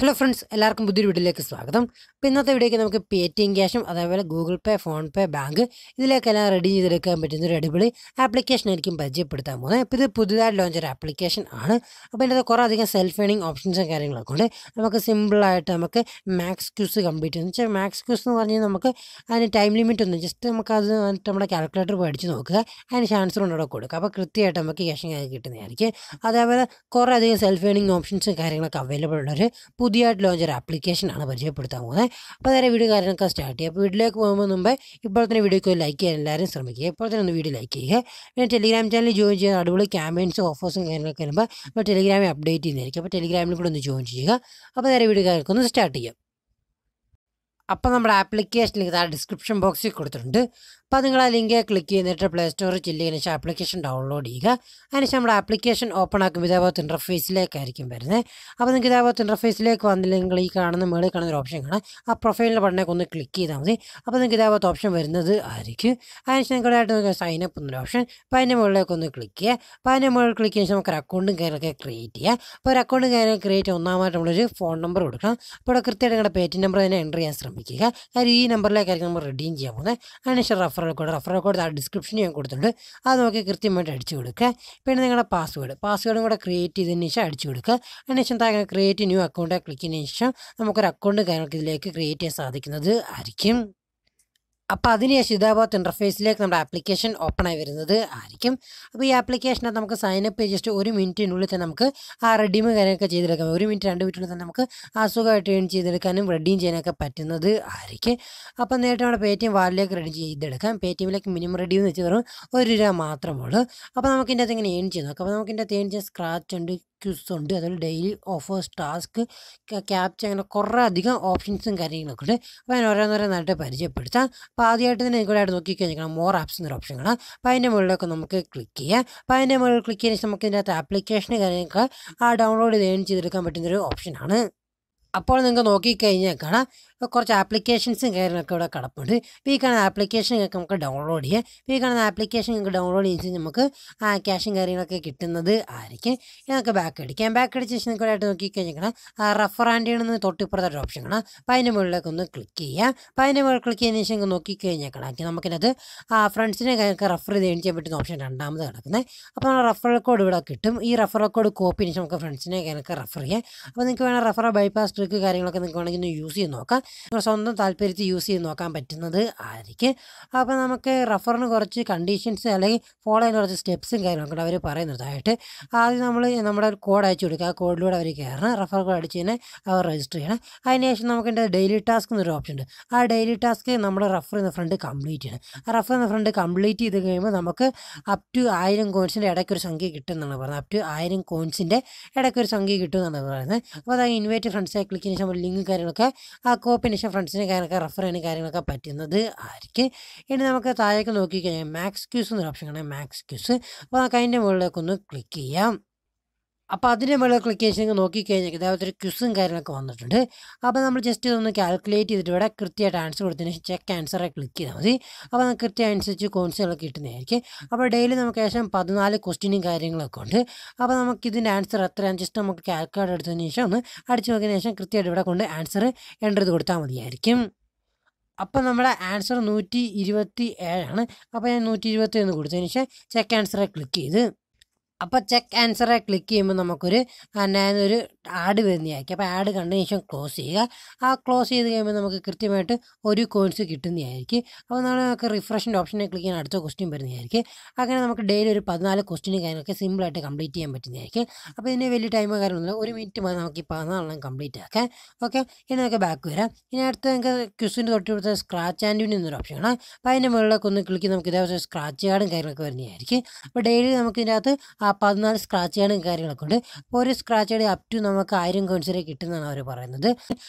Hello friends എല്ലാവർക്കും പുതിയൊരു വീട്ടിലേക്ക് സ്വാഗതം. അപ്പോൾ ഇന്നത്തെ വീഡിയോയ്ക്ക് നമുക്ക് പേ ടി എം ക്യാഷും അതേപോലെ Google Pay PhonePe bank ഇതിലേക്കെല്ലാം റെഡി ചെയ്തെടുക്കാൻ പറ്റുന്ന ഒരു അടിപൊളി ആപ്ലിക്കേഷൻ ആയിരിക്കും പരിചയപ്പെടുത്താൻ പോകുന്നത്. ഇപ്പോൾ ഇത് പുതുതായി ലോഞ്ച് ഒരു ആപ്ലിക്കേഷൻ ആണ്. അപ്പോൾ ഇതിന്റെ കുറേ അധികം സെൽഫ് ഏണിംഗ് ഓപ്ഷൻസും കാര്യങ്ങളൊക്കെ ഉണ്ട്. നമുക്ക് സിമ്പിളായിട്ട് നമുക്ക് മാക്സ് ക്യൂസ് കംപ്ലീറ്റ് ചെയ്യുന്നു. വെച്ചാൽ മാക്സ് ക്യൂസ് എന്ന് പറഞ്ഞാൽ നമുക്ക് അതിന് ടൈം ലിമിറ്റ് ഒന്നും ജസ്റ്റ് നമുക്ക് അത് നമ്മുടെ കാൽക്കുലേറ്റർ പഠിച്ച് നോക്കുക. അതിന് ചാൻസ് കൊണ്ട് അവിടെ കൊടുക്കുക. അപ്പോൾ കൃത്യമായിട്ട് നമുക്ക് ക്യാഷും കിട്ടുന്നതായിരിക്കും. അതേപോലെ കുറേ അധികം സെൽഫ് ഏണിംഗ് ഓപ്ഷൻസും കാര്യങ്ങളൊക്കെ അവൈലബിൾ ഉള്ളൊരു പുതിയതായിട്ട് ലോഞ്ച് ഒരു ആപ്ലിക്കേഷനാണ് പരിചയപ്പെടുത്താൻ പോകുന്നത്. അപ്പോൾ നേരെ വീഡിയോ കാര്യങ്ങളൊക്കെ സ്റ്റാർട്ട് ചെയ്യുക. അപ്പോൾ വീട്ടിലേക്ക് പോകുമ്പോൾ മുമ്പേ ഇപ്പോൾ തന്നെ വീഡിയോക്ക് ലൈക്ക് ചെയ്യാൻ എല്ലാവരും ശ്രമിക്കുക. ഇപ്പോൾ തന്നെ ഒന്ന് വീഡിയോ ലൈക്ക് ചെയ്യുക. പിന്നെ ടെലിഗ്രാം ചാനൽ ജോയിൻ ചെയ്യുന്ന അടിപൊളി ക്യാമ്പയിൻസും ഓഫേഴ്സും കാര്യങ്ങളൊക്കെ വരുമ്പോൾ അപ്പോൾ ടെലിഗ്രാമിൽ അപ്ഡേറ്റ് ചെയ്യുന്നതായിരിക്കും. അപ്പോൾ ടെലിഗ്രാമിൽ കൂടെ ഒന്ന് ജോയിൻ ചെയ്യുക. അപ്പോൾ നേരെ വീഡിയോ കാര്യങ്ങളൊക്കെ ഒന്ന് സ്റ്റാർട്ട് ചെയ്യാം അപ്പോൾ നമ്മുടെ ആപ്ലിക്കേഷനിലേക്ക് ആ ഡിസ്ക്രിപ്ഷൻ ബോക്സിൽ കൊടുത്തിട്ടുണ്ട്. അപ്പോൾ നിങ്ങൾ ആ ലിങ്ക് ക്ലിക്ക് ചെയ്തിട്ട് പ്ലേ സ്റ്റോറിൽ ചെല്ലിയതിന് ശേഷം ആപ്ലിക്കേഷൻ ഡൗൺലോഡ് ചെയ്യുക. അതിനുശേഷം നമ്മുടെ ആപ്ലിക്കേഷൻ ഓപ്പൺ ആക്കുമ്പോൾ ഇതേപോലത്തെ ഇന്റർഫേസിലേക്കായിരിക്കും വരുന്നത് അപ്പോൾ നിങ്ങൾക്ക് ഇതേപോലത്തെ ഇന്റർഫേസിലേക്ക് വന്നില്ലെങ്കിൽ ഈ കാണുന്ന മേളിൽ കാണുന്ന ഒരു ഓപ്ഷൻ കാണാം. ആ പ്രൊഫൈലിന്റെ ബട്ടനൊക്കെ ഒന്ന് ക്ലിക്ക് ചെയ്താൽ മതി. അപ്പോൾ നിങ്ങൾക്ക് ഇതേപോലത്തെ ഓപ്ഷൻ വരുന്നത് ആയിരിക്കും. അതിനുശേഷം നിങ്ങളുടെയായിട്ട് നിങ്ങൾക്ക് സൈൻ അപ്പ് എന്നൊരു ഓപ്ഷൻ അപ്പോൾ അതിന്റെ മുകളിലേക്ക് ഒന്ന് ക്ലിക്ക് ചെയ്യുക. അപ്പോൾ അതിന്റെ മുകളിൽ ക്ലിക്ക് ചെയ്യുന്ന നമുക്ക് ഒരു അക്കൗണ്ടും കാര്യങ്ങളൊക്കെ ക്രിയേറ്റ് ചെയ്യുക അപ്പോൾ ഒരു അക്കൗണ്ടും കാര്യങ്ങൾ ക്രിയേറ്റ് ഒന്നാമതായിട്ട് നമ്മളൊരു ഫോൺ നമ്പർ കൊടുക്കണം. അപ്പോൾ കൃത്യമായിട്ട് നിങ്ങളുടെ പേറ്റി നമ്പർ തന്നെ എന്റർ ചെയ്യാൻ ശ്രമിക്കുക. കാര്യം ഈ നമ്പറിലേക്കായിരിക്കും നമ്മൾ റെഡീം ചെയ്യാൻ പോകുന്നത്. അതിനുശേഷം റഫറൽ കോഡ് റഫറൽ കോഡ് ആ ഡിസ്ക്രിപ്ഷൻ ഞാൻ കൊടുത്തിട്ടുണ്ട്. അത് നോക്കി കൃത്യമായിട്ട് അടിച്ചു കൊടുക്കുക പിന്നെ നിങ്ങളുടെ പാസ്വേഡ് പാസ്വേഡും കൂടെ ക്രിയേറ്റ് ചെയ്തതിന് ശേഷം അടിച്ചു കൊടുക്കുക അതിനുശേഷം താങ്കൾ ക്രിയേറ്റ് ന്യൂ അക്കൗണ്ട് ക്ലിക്കിന് ശേഷം നമുക്കൊരു അക്കൗണ്ട് കാര്യങ്ങൾക്ക് ഇതിലേക്ക് ക്രിയേറ്റ് ചെയ്യാൻ സാധിക്കുന്നത് ആയിരിക്കും. അപ്പോൾ അതിന് ഇതേപോലത്തെ ഇന്റർഫേസിലേക്ക് നമ്മുടെ ആപ്ലിക്കേഷൻ ഓപ്പൺ ആയി വരുന്നത് ആയിരിക്കും. അപ്പോൾ ഈ ആപ്ലിക്കേഷനകത്ത് നമുക്ക് സൈനപ്പ് ജസ്റ്റ് ഒരു മിനിറ്റിനുള്ളിൽ തന്നെ നമുക്ക് ആ റെഡീം കാര്യങ്ങളൊക്കെ ചെയ്തെടുക്കാം. ഒരു മിനിറ്റ് രണ്ട് മിനിറ്റിനുള്ളിൽ തന്നെ നമുക്ക് അസുഖമായിട്ട് ഏൺ ചെയ്തെടുക്കാനും റെഡീം ചെയ്യാനൊക്കെ പറ്റുന്നത് ആയിരിക്കും. അപ്പോൾ നേരിട്ട് നമ്മുടെ പേ ടി എം വാലിലേക്ക് റെഡി ചെയ്തെടുക്കാം. പേ ടി എമ്മിലേക്ക് മിനിമം റെഡീം എന്ന് വെച്ച് വെറും ഒരു രൂപ മാത്രമേ ഉള്ളൂ. അപ്പോൾ നമുക്ക് ഇതിന്റെ അകത്ത് ഇങ്ങനെ ഏൺ ചെയ്ത് നോക്കാം. അപ്പോൾ നമുക്ക് ഇതിന്റെ അകത്ത് ഏൺ ചെയ്യാൻ സ്ക്രാച്ച് ഉണ്ട് ക്യൂസ് ഉണ്ട് അതുപോലെ ഡെയിലി ഓഫേഴ്സ് ടാസ്ക് ക്യാപ്ച അങ്ങനെ കുറേ അധികം ഓപ്ഷൻസും കാര്യങ്ങളൊക്കെ ഉണ്ട്. അപ്പോൾ ഞാൻ ഓരോന്നോരോന്നായിട്ട് പരിചയപ്പെടുത്താം. അപ്പോൾ ആദ്യമായിട്ട് തന്നെ നിങ്ങളായിട്ട് നോക്കിക്കഴിഞ്ഞാൽ മോർ ആപ്സ് എന്നൊരു ഓപ്ഷൻ കാണാം. അപ്പോൾ അതിന്റെ മുകളിലൊക്കെ നമുക്ക് ക്ലിക്ക് ചെയ്യാം. അപ്പോൾ അതിന്റെ മുകളിൽ ക്ലിക്ക് ചെയ്യുന്ന നമുക്ക് ഇതിനകത്ത് ആപ്ലിക്കേഷൻ കാര്യങ്ങളൊക്കെ ആ ഡൗൺലോഡ് ചെയ്ത് ചെയ്തെടുക്കാൻ പറ്റുന്നൊരു ഓപ്ഷനാണ് അപ്പോൾ നിങ്ങൾക്ക് നോക്കിക്കഴിഞ്ഞാൽ കാണാം കുറച്ച് ആപ്ലിക്കേഷൻസും കാര്യങ്ങളൊക്കെ ഇവിടെ കിടപ്പുണ്ട്. ഇപ്പോൾ ഈ കാണുന്ന ആപ്ലിക്കേഷൻ നമുക്ക് ഡൗൺലോഡ് ചെയ്യാം. ഇപ്പോൾ ഈ കാണുന്ന ആപ്ലിക്കേഷൻ നിങ്ങൾക്ക് ഡൗൺലോഡ് ചെയ്ത് നമുക്ക് ക്യാഷും കാര്യങ്ങളൊക്കെ കിട്ടുന്നത് ആയിരിക്കും. നമുക്ക് ബാക്ക് അടിക്കാം. ബാക്ക് അടിച്ച ശേഷം നിങ്ങൾക്കായിട്ട് നോക്കിക്കഴിഞ്ഞാൽ റഫർ ആൻഡ് ചെയ്യണമെന്ന് തൊട്ടിപ്പുറത്തെ ഓപ്ഷൻ കാണാം. അപ്പോൾ അതിന്റെ മുകളിലേക്ക് ഒന്ന് ക്ലിക്ക് ചെയ്യാം അപ്പോൾ അതിന്റെ മുകളിൽ ക്ലിക്ക് ചെയ്തതിന് ശേഷം നിങ്ങൾക്ക് നോക്കിക്കഴിഞ്ഞാൽ കാണാം. നമുക്കിനത് ആ ഫ്രണ്ട്സിനെ കാര്യങ്ങൾക്ക് റഫർ ചെയ്ത് ചെയ്യാൻ പറ്റുന്ന ഓപ്ഷൻ രണ്ടാമത് കിടക്കുന്നത്. അപ്പോൾ റഫറൽ കോഡ് ഇവിടെ കിട്ടും. ഈ റഫറൽ കോഡ് കോപ്പി നമുക്ക് ഫ്രണ്ട്സിനെ കാര്യങ്ങൾക്ക് റഫർ ചെയ്യാം. അപ്പോൾ നിങ്ങൾക്ക് വേണം റഫർ ബൈപ്പാസ് ട്രിക്ക് കാര്യങ്ങളൊക്കെ നിങ്ങൾക്ക് വേണമെങ്കിൽ ഒന്ന് യൂസ് ചെയ്ത് നോക്കാം. സ്വന്തം താല്പര്യത്തിൽ യൂസ് ചെയ്ത് നോക്കാൻ പറ്റുന്നത് ആയിരിക്കും. അപ്പോൾ നമുക്ക് റഫറിന് കുറച്ച് കണ്ടീഷൻസ് അല്ലെങ്കിൽ ഫോളോ ചെയ്യുന്ന കുറച്ച് സ്റ്റെപ്സും കാര്യങ്ങളൊക്കെ അവർ പറയുന്നതായിട്ട് ആദ്യം നമ്മൾ നമ്മുടെ ഒരു കോഡ് അയച്ചു കൊടുക്കുക. ആ കോഡിലൂടെ അവർ കയറണം. റഫർ കോഡ് അടിച്ച് തന്നെ അവർ രജിസ്റ്റർ ചെയ്യണം. അതിനുശേഷം നമുക്ക് എന്റെ ഡെയിലി ടാസ്ക് എന്നൊരു ഓപ്ഷൻ ഉണ്ട്. ആ ഡെയിലി ടാസ്ക് നമ്മൾ റഫർ ചെയ്യുന്ന ഫ്രണ്ട് കംപ്ലീറ്റ് ചെയ്യണം. ആ റഫർ ചെയ്യുന്ന ഫ്രണ്ട് കംപ്ലീറ്റ് ചെയ്ത് കഴിയുമ്പോൾ നമുക്ക് അപ് ടു ആയിരം കോയിൻസിന്റെ ഇടയ്ക്കൊരു സംഖ്യ കിട്ടും എന്നാണ് പറയുന്നത്. അപ് ടു ആയിരം കോയിൻസിന്റെ ഇടയ്ക്കൊരു സംഖ്യ കിട്ടും എന്നാണ് പറയുന്നത്. അപ്പോൾ അത് ഇൻവൈറ്റ് ഫ്രണ്ട്സെ ക്ലിക്ക് ചെയ്യുന്ന ശേഷം ലിങ്ക് കാര്യങ്ങളൊക്കെ ആ കോപ്പിന് ശേഷം ഫ്രണ്ട്സിന് കാര്യങ്ങളൊക്കെ റെഫർ ചെയ്യുന്ന കാര്യങ്ങളൊക്കെ പറ്റുന്നത് ആയിരിക്കും. ഇനി നമുക്ക് താഴേക്ക് നോക്കിക്കഴിഞ്ഞാൽ മാക്സ് ക്യൂസ് എന്നൊരു ഓപ്ഷൻ ആണ് മാക്സ് ക്യൂസ് അപ്പോൾ നമുക്ക് അതിന്റെ മുകളിലേക്ക് ഒന്ന് ക്ലിക്ക് ചെയ്യാം. അപ്പോൾ അതിന്റെ മുകളിൽ ക്ലിക്ക് ചെയ്ത് നോക്കിക്കഴിഞ്ഞാൽ ഇതേപോലത്തെ ഒരു ക്വിസും കാര്യങ്ങളൊക്കെ വന്നിട്ടുണ്ട്. അപ്പോൾ നമ്മൾ ജസ്റ്റ് ഇതൊന്ന് കാൽക്കുലേറ്റ് ചെയ്തിട്ട് ഇവിടെ കൃത്യമായിട്ട് ആൻസർ കൊടുത്തതിന് ശേഷം ചെക്ക് ആൻസറെ ക്ലിക്ക് ചെയ്താൽ മതി. അപ്പോൾ നമുക്ക് കൃത്യം അനുസരിച്ച് കോൺസുകളൊക്കെ കിട്ടുന്നതായിരിക്കും. അപ്പോൾ ഡെയിലി നമുക്ക് ഏകദേശം പതിനാല് ക്വസ്റ്റ്യനും കാര്യങ്ങളൊക്കെ ഉണ്ട്. അപ്പോൾ നമുക്ക് ഇതിന്റെ ആൻസർ എത്രയാണ് ജസ്റ്റ് നമുക്ക് കാൽക്കുലേറ്റ് എടുത്തതിന് ശേഷം ഒന്ന് അടിച്ച് നോക്കിയതിന് ശേഷം കൃത്യമായിട്ട് ഇവിടെ കൊണ്ട് ആൻസർ എന്റർ ചെയ്ത് കൊടുത്താൽ മതിയായിരിക്കും. അപ്പോൾ നമ്മുടെ ആൻസർ നൂറ്റി ഇരുപത്തി ഏഴാണ് അപ്പോൾ ഞാൻ നൂറ്റി ഇരുപത്തി ഒന്ന് കൊടുത്തതിന് ശേഷം ചെക്ക് ആൻസറെ ക്ലിക്ക് ചെയ്ത് അപ്പോൾ ചെക്ക് ആൻസറെ ക്ലിക്ക് ചെയ്യുമ്പോൾ നമുക്കൊരു ഒരു ആഡ് വരുന്നതായിരിക്കും. അപ്പോൾ ആഡ് കണ്ടതിന് ശേഷം ക്ലോസ് ചെയ്യുക. ആ ക്ലോസ് ചെയ്ത് കഴിയുമ്പോൾ നമുക്ക് കൃത്യമായിട്ട് ഒരു കോയിൻസ് കിട്ടുന്നതായിരിക്കും. അപ്പോൾ നമ്മൾ നമുക്ക് റിഫ്രഷിന്റെ ഓപ്ഷനെ ക്ലിക്ക് ചെയ്യാൻ അടുത്ത ക്വസ്റ്റ്യൻ വരുന്നതായിരിക്കും. അങ്ങനെ നമുക്ക് ഡെയിലി ഒരു പതിനാല് ക്വസ്റ്റ്യനും കാര്യങ്ങളൊക്കെ സിമ്പിളായിട്ട് കംപ്ലീറ്റ് ചെയ്യാൻ പറ്റുന്നതായിരിക്കും. അപ്പോൾ ഇതിന് വലിയ ടൈമോ കാര്യമൊന്നുമില്ല ഒരു മിനിറ്റ് മതി നമുക്ക് ഈ പതിനാലെണ്ണം കംപ്ലീറ്റ് ആക്കാം. ഓക്കെ ഇനി നമുക്ക് ബാക്ക് വരാം. ഇനി അടുത്ത നമുക്ക് ക്വസ്റ്റിന്റെ തൊട്ട് കൊടുത്ത സ്ക്രാച്ച് ആൻഡ് വിൻ എന്നൊരു ഓപ്ഷനാണ് അപ്പോൾ അതിന്റെ മുകളിലൊക്കെ ഒന്ന് ക്ലിക്ക് നമുക്ക് ഇതേപോലെ സ്ക്രാച്ച് കാർഡും കാര്യങ്ങളൊക്കെ വരുന്നതായിരിക്കും. അപ്പോൾ ഡെയിലി നമുക്ക് ആ പതിനാല് സ്ക്രാച്ച് ചെയ്യണം കാര്യങ്ങളൊക്കെ ഉണ്ട്. അപ്പോൾ ഒരു സ്ക്രാച്ച് കാർഡ് അപ് ടു നമുക്ക് ആയിരം കോയിൻസ് വരെ കിട്ടുന്നതാണ് അവർ പറയുന്നത്.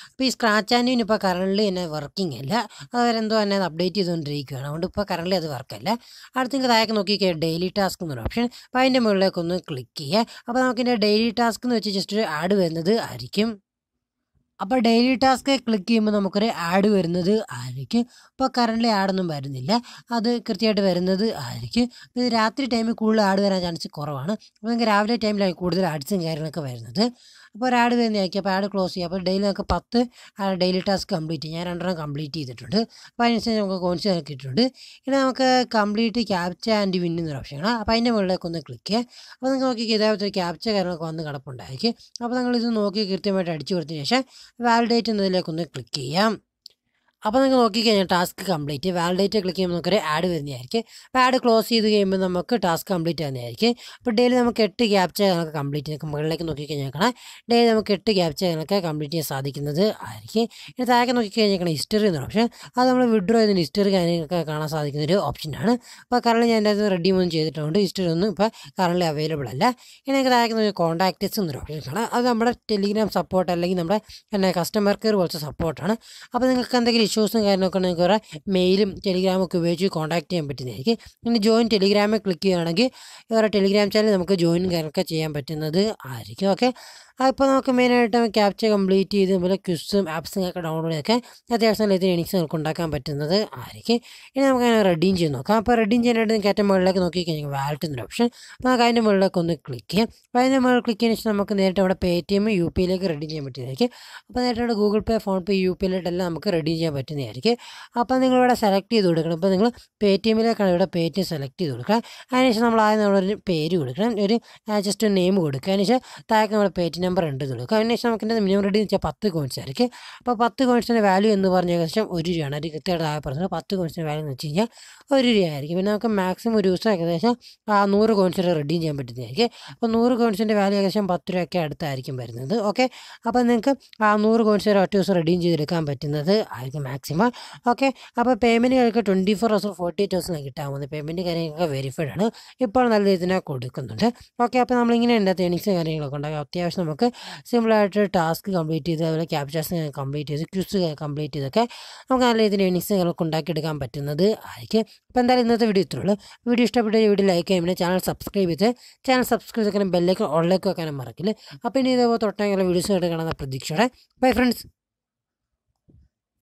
അപ്പോൾ ഈ സ്ക്രാച്ച് ആൻഡ് വിൻ ഇപ്പോൾ കറണ്ട്ലി തന്നെ വർക്കിംഗ് അല്ല. അവരെന്തോ അത് അപ്ഡേറ്റ് ചെയ്തുകൊണ്ടിരിക്കുകയാണ്. അതുകൊണ്ട് ഇപ്പോൾ കറണ്ട്ലി അത് വർക്കല്ല അടുത്ത് നിങ്ങൾക്ക് താഴേക്ക് നോക്കിക്കുക ഡെയിലി ടാസ്ക് എന്നൊരു ഓപ്ഷൻ അപ്പോൾ അതിന്റെ മുകളിലേക്ക് ഒന്ന് ക്ലിക്ക് ചെയ്യുക. അപ്പോൾ നമുക്കിന്റെ ഡെയിലി ടാസ്ക് എന്ന് വെച്ച് ജസ്റ്റ് ഒരു ആഡ് വരുന്നത് ആയിരിക്കും. അപ്പോൾ ഡെയിലി ടാസ്ക് ക്ലിക്ക് ചെയ്യുമ്പോൾ നമുക്കൊരു ആഡ് വരുന്നത് ആയിരിക്കും. ഇപ്പോൾ കറന്റ് ആഡൊന്നും വരുന്നില്ല. അത് കൃത്യമായിട്ട് വരുന്നത് ആയിരിക്കും. ഇത് രാത്രി ടൈമിൽ കൂടുതൽ ആഡ് വരാൻ ചാൻസ് കുറവാണ്. അപ്പോൾ നിങ്ങൾക്ക് രാവിലെ ടൈമിലാണ് കൂടുതൽ ആഡ്സും കാര്യങ്ങളൊക്കെ വരുന്നത്. അപ്പോൾ ആഡ് വരുന്നതായിരിക്കും അപ്പോൾ ആഡ് ക്ലോസ് ചെയ്യുക അപ്പോൾ ഡെയിലി നമുക്ക് പത്ത് ഡെയിലി ടാസ്ക് കംപ്ലീറ്റ് ചെയ്യും. ഞാൻ രണ്ടെണ്ണം കംപ്ലീറ്റ് ചെയ്തിട്ടുണ്ട്. അപ്പോൾ അതിനനുസരിച്ച് നമുക്ക് കോൺസ് കിട്ടിയിട്ടുണ്ട് ഇനി നമുക്ക് കംപ്ലീറ്റ് ക്യാപ്ച ആൻഡ് വിൻ എന്നൊരു ഓപ്ഷൻ ആണ് അപ്പോൾ അതിന്റെ മുകളിലേക്ക് ഒന്ന് ക്ലിക്ക് ചെയ്യുക അപ്പോൾ നിങ്ങൾക്ക് നോക്കി ഇതേപോലത്തെ ഒരു ക്യാപ്ച കാര്യങ്ങളൊക്കെ വന്ന് കിടപ്പുണ്ടായിരിക്കും. അപ്പോൾ നിങ്ങളിത് നോക്കി കൃത്യമായിട്ട് അടിച്ചു കൊടുത്തതിന് ശേഷം വാലിഡേറ്റ് എന്നതിലേക്കൊന്ന് ക്ലിക്ക് ചെയ്യാം. അപ്പോൾ നിങ്ങൾ നോക്കിക്കഴിഞ്ഞാൽ ടാസ്ക് കംപ്ലീറ്റ്. വാലിഡേറ്റ് ക്ലിക്ക് ചെയ്യുമ്പോൾ നമുക്കൊരു ആഡ് വരുന്നതായിരിക്കും. അപ്പോൾ ആഡ് ക്ലോസ് ചെയ്ത് കഴിയുമ്പോൾ നമുക്ക് ടാസ്ക് കംപ്ലീറ്റ് ആകുന്നതായിരിക്കും അപ്പോൾ ഡെയിലി നമുക്ക് എട്ട് ക്യാപ്ച നമുക്ക് കംപ്ലീറ്റ് മുകളിലേക്ക് നോക്കിക്കഴിഞ്ഞാൽ ഡെയിലി നമുക്ക് എട്ട് ക്യാപ്ച നമുക്ക് കംപ്ലീറ്റ് ചെയ്യാൻ സാധിക്കുന്നത് ആയിരിക്കും. ഇനി താഴെ നോക്കിക്കഴിഞ്ഞാൽ ഹിസ്റ്ററി എന്നൊരു ഓപ്ഷൻ. അത് നമ്മൾ വിഡ്രോ ചെയ്തതിന് ഹിസ്റ്ററി കാര്യങ്ങളൊക്കെ കാണാൻ സാധിക്കുന്ന ഒരു ഓപ്ഷനാണ് അപ്പോൾ കറണ്ട് ഞാൻ എന്റെ റെഡി ഒന്നും ചെയ്തിട്ടുണ്ട്. ഹിസ്റ്ററി ഒന്നും ഇപ്പോൾ കറണ്ട് അവൈലബിൾ അല്ല. ഇനി താഴെ നോക്കി കോൺടാക്ട്സ് എന്നൊരു ഓപ്ഷൻ കാണാം. അത് നമ്മുടെ ടെലിഗ്രാം സപ്പോർട്ട് അല്ലെങ്കിൽ നമ്മുടെ കസ്റ്റമർ കെയർ പോലത്തെ സപ്പോർട്ടാണ് അപ്പോൾ നിങ്ങൾക്ക് എന്തെങ്കിലും ഇഷ്യൂസും കാര്യങ്ങളൊക്കെ നിങ്ങൾക്ക് വേറെ മെയിലും ടെലിഗ്രാമും ഒക്കെ ഉപയോഗിച്ച് കോൺടാക്ട് ചെയ്യാൻ പറ്റുന്നതായിരിക്കും ഇനി ജോയിൻ ടെലിഗ്രാമിൽ ക്ലിക്ക് ചെയ്യുകയാണെങ്കിൽ വേറെ ടെലിഗ്രാം ചാനൽ നമുക്ക് ജോയിൻ കാര്യങ്ങളൊക്കെ ചെയ്യാൻ പറ്റുന്നത് ആയിരിക്കും. ഓക്കെ അപ്പോൾ നമുക്ക് മെയിനായിട്ട് ക്യാപ്ചർ കംപ്ലീറ്റ് ചെയ്ത് അതുപോലെ ക്വിസും ആപ്സും ഒക്കെ ഡൗൺലോഡ് ചെയ്തൊക്കെ അത്യാവശ്യം നല്ല രീതിയിൽ എനിക്ക് നമുക്ക് ഉണ്ടാക്കാൻ പറ്റുന്നത് ആയിരിക്കും. ഇനി നമുക്ക് അങ്ങനെ റെഡീം ചെയ്ത് നോക്കാം. അപ്പോൾ റെഡീം ചെയ്യാനായിട്ട് നിങ്ങൾക്ക് ഏറ്റവും മുകളിലേക്ക് നോക്കി കഴിഞ്ഞാൽ വാലറ്റ് എന്നൊരു ഓപ്ഷൻ നമുക്ക് അതിന്റെ മുകളിലേക്ക് ഒന്ന് ക്ലിക്ക് ചെയ്യാം. അപ്പോൾ അതിന്റെ മുകളിൽ ക്ലിക്ക് ചെയ്യുന്ന നമുക്ക് നേരിട്ട് അവിടെ Paytm U P ഐയിലേക്ക് റെഡീം ചെയ്യാൻ പറ്റുന്നതായിരിക്കും. അപ്പോൾ നേരിട്ട് അവിടെ Google Pay PhonePe U ഐയിലോട്ടെല്ലാം നമുക്ക് റെഡീം ചെയ്യാൻ പറ്റുന്നതായിരിക്കും. അപ്പോൾ നിങ്ങളിവിടെ സെലക്ട് ചെയ്ത് കൊടുക്കണം. ഇപ്പോൾ നിങ്ങൾ പേ ടി എമ്മിലേക്കാണ് ഇവിടെ പേ ടി എം സെലക്ട് ചെയ്ത് കൊടുക്കുക. അതിനുശേഷം നമ്മൾ ആദ്യം നമ്മളൊരു പേര് കൊടുക്കണം. ഒരു ജസ്റ്റ് ഒരു നെയിം കൊടുക്കുക. അതിനുശേഷം താഴേക്ക് നമ്മുടെ പേ ടി നമ്പർ ഉണ്ട് കൊടുക്കുക അതിനുശേഷം നമുക്ക് മിനിമം റെഡി വെച്ചാൽ പത്ത് കോയിൻസ് ആയിരിക്കും. അപ്പോൾ പത്ത് കോയിൻസിന്റെ വാല്യൂ എന്ന് പറഞ്ഞ ഏകദേശം ഒരു രൂപയാണ്. ഒരു കൃത്യമായിട്ട് താഴെ പറഞ്ഞത് പത്ത് കോയിൻസിന്റെ വാല്യൂ എന്ന് വെച്ച് കഴിഞ്ഞാൽ ഒരു രൂപയായിരിക്കും. പിന്നെ നമുക്ക് മാക്സിമം ഒരു ദിവസം ഏകദേശം ആ നൂറ് കോയിൻസ് റെഡീം ചെയ്യാൻ പറ്റുന്നതായിരിക്കും. അപ്പോൾ നൂറ് കോയിൻസിന്റെ വാല്യൂ ഏകദേശം പത്ത് രൂപയൊക്കെ അടുത്തായിരിക്കും വരുന്നത്. ഓക്കെ അപ്പോൾ നിങ്ങൾക്ക് ആ നൂറ് കോയിൻസ് ഒറ്റ ദിവസം റെഡീം ചെയ്തെടുക്കാൻ പറ്റുന്നത് ആയിരിക്കും മാക്സിമം ഓക്കെ അപ്പോൾ പേയ്മെന്റ് കാര്യമൊക്കെ twenty four hours forty eight ഹവേഴ്സിലാണ് കിട്ടാൻ പോകുന്നത് പേയ്മെന്റ് കാര്യങ്ങളൊക്കെ വെരിഫൈഡ് ആണ്. ഇപ്പോൾ നല്ല രീതിയിൽ കൊടുക്കുന്നുണ്ട്. ഓക്കെ അപ്പോൾ നമ്മളിങ്ങനെ എന്റെ തേണിങ്സ് കാര്യങ്ങളൊക്കെ ഉണ്ടാകും അത്യാവശ്യം നമുക്ക് സിമ്പിളായിട്ട് ടാസ്ക് കംപ്ലീറ്റ് ചെയ്ത് അതുപോലെ ക്യാപ്ചേഴ്സ് കംപ്ലീറ്റ് ചെയ്ത് ക്യൂസ് കംപ്ലീറ്റ് ചെയ്തൊക്കെ നമുക്ക് നല്ല രീതിയിൽ ഏണിങ്സ് നിങ്ങൾക്ക് ഉണ്ടാക്കിയെടുക്കാൻ പറ്റുന്നത് ആയിരിക്കും. അപ്പോൾ എന്തായാലും ഇന്നത്തെ വീഡിയോ ഇത്രയുള്ളൂ വീഡിയോ ഇഷ്ടപ്പെട്ട വീഡിയോ ലൈക്ക് ചെയ്യുമ്പോൾ ചാനൽ സബ്സ്ക്രൈബ് ചെയ്ത് ചാനൽ സബ്സ്ക്രൈബ് ചെയ്തേക്കാനും ബെല്ലേക്ക് ഓളിലേക്ക് വെക്കാനും മറക്കില്ല. അപ്പോൾ ഇനി ഇതേപോലെ തൊട്ടങ്ങനെ വീഡിയോസ് കിടക്കണമെന്ന പ്രതീക്ഷയോടെ. Bye friends.